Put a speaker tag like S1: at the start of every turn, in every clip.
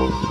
S1: Yeah.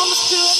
S1: promise to